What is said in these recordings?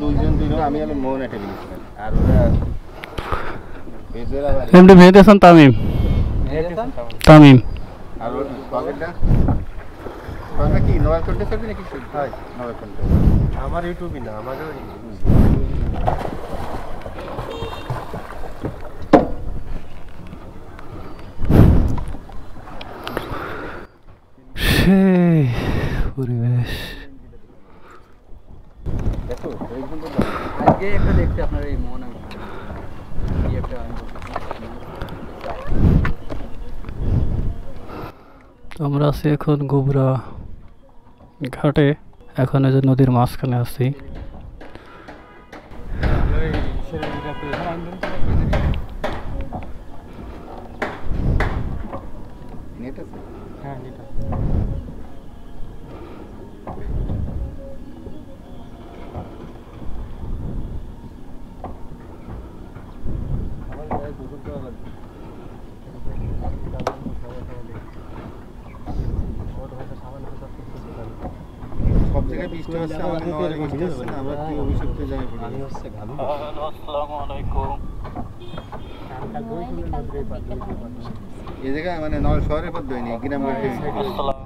দুইজন দুইজন আমি আমি মন একটা দিয়েছিলাম আর ওরা এমডি ভেদেশন তামিম। তামিম। কি নোয়ার কোনটা সবই নাকি হয় নোয়ার কোনটা আমার ইউটিউবই না, আমারও পরিবেশ দেখো এইরকম তো আজকে একটা দেখছি আপনার এই একটা আমরা আছি এখন গোবরা ঘাটে। এখন এই যে নদীর মাঝখানে আছি। নেট আছে? হ্যাঁ এটা সব জায়গায় বৃষ্টি হচ্ছে আমাদের নবাবে বৃষ্টি হচ্ছে না আমরা কি অভিশপ্ত জায়গায় পড়ে আমি গেছি। হচ্ছে ঘামি এই জায়গায় মানে নয় শহরের পথ হয়নি গ্রাম বাড়ি এই যে, লাইন অফ হয়ে পরে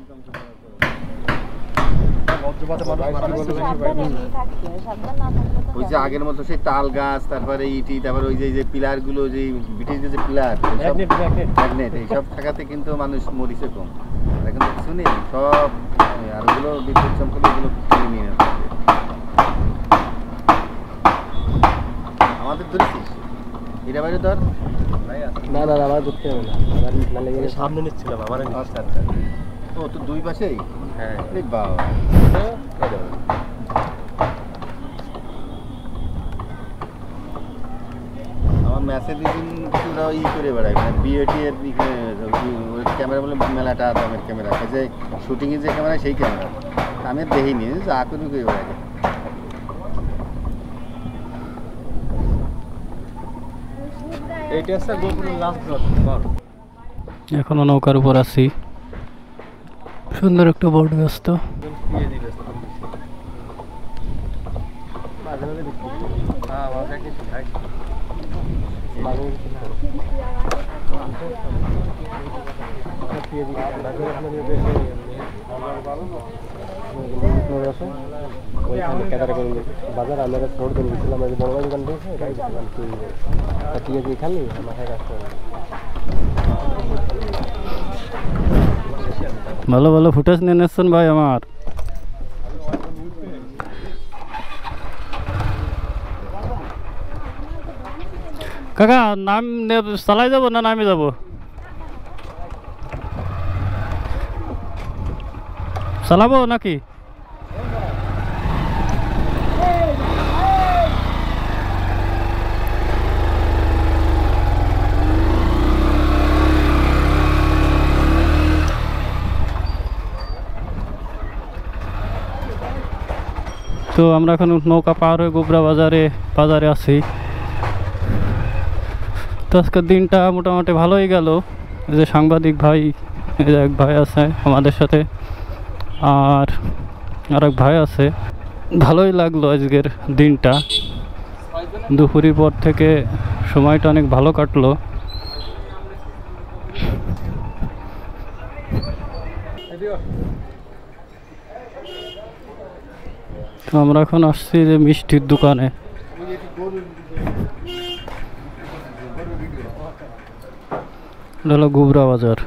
ওই যে আগের মতো সেই তাল গাছ তারপরে ইটি তারপরে ওই যে যে পিলারগুলো যে ব্রিটিশদের যে পিলার ম্যাগনেট এইসব থাকাতে কিন্তু মানুষ মরিছে কম। এখন তো কিছু নেই সব আর ওগুলো বিদ্যুৎ চমকালে ওগুলো কিনে নিয়ে আমাদের ধরেছিস এটা বাইরে ধর না না না, আমার ধরতে হবে না। আমার সামনে নিচ্ছিলাম আমার আচ্ছা আচ্ছা। ও তো দুই পাশেই? হ্যাঁ। বাবা। আমার ম্যাচে দুদিন পুরো ই করে বেড়ায় মানে ক্যামেরা বলে মেলাটা দামের ক্যামেরা যে শুটিংয়ে যে ক্যামেরা সেই ক্যামেরা আমি দেখিনি যা করি করে বেড়ায়। এইটা হচ্ছে গোপুর লাস্ট এখনও নৌকার উপর আছি। সুন্দর একটা বোর্ড ব্যস্ত। করে বাজার আমরা গেছিলাম বড় খালি করে ভালো ভালো ফুটেজ নিয়ে নিচ্ছেন ভাই আমার। কাকা, নাম চালাই যাব না নামে যাব? চালাবো নাকি? তো আমরা এখন নৌকা পার হয়ে গোবরা বাজারে বাজারে আছি। তো আজকের দিনটা মোটামুটি ভালোই গেল। যে সাংবাদিক ভাই এক ভাই আছে আমাদের সাথে, আর আর এক ভাই আছে। ভালোই লাগল আজকের দিনটা। দুপুরের পর থেকে সময়টা অনেক ভালো কাটলো। তো আমরা এখন আসছি যে মিষ্টির দোকানে। এটা হলো গুবরা বাজার।